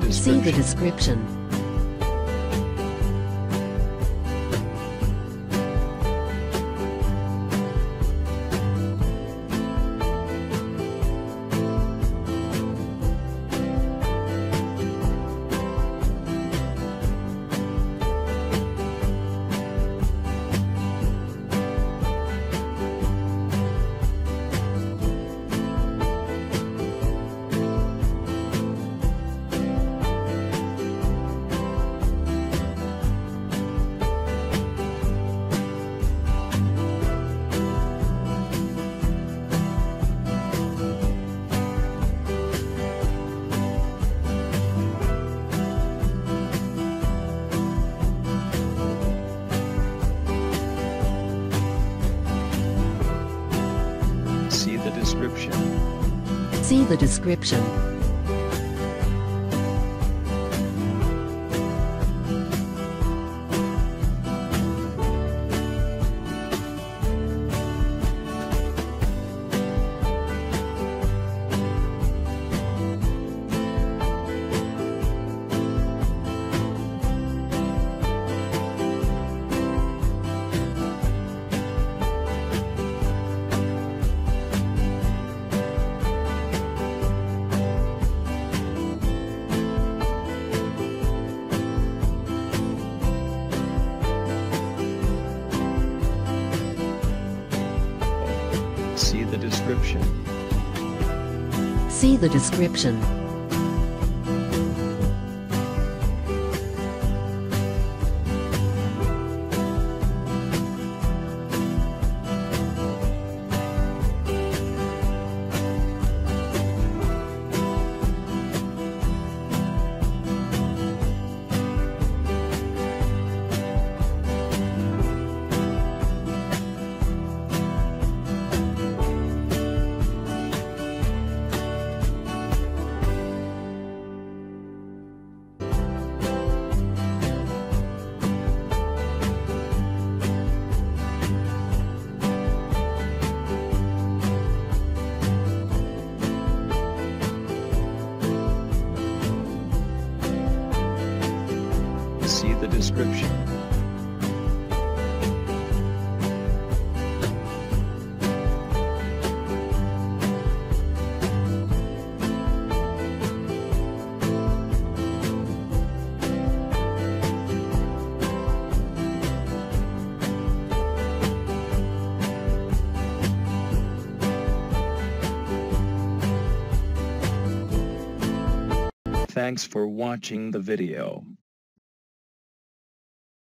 the See the description. See the description. Description. See the description. See the description. Thanks for watching the video.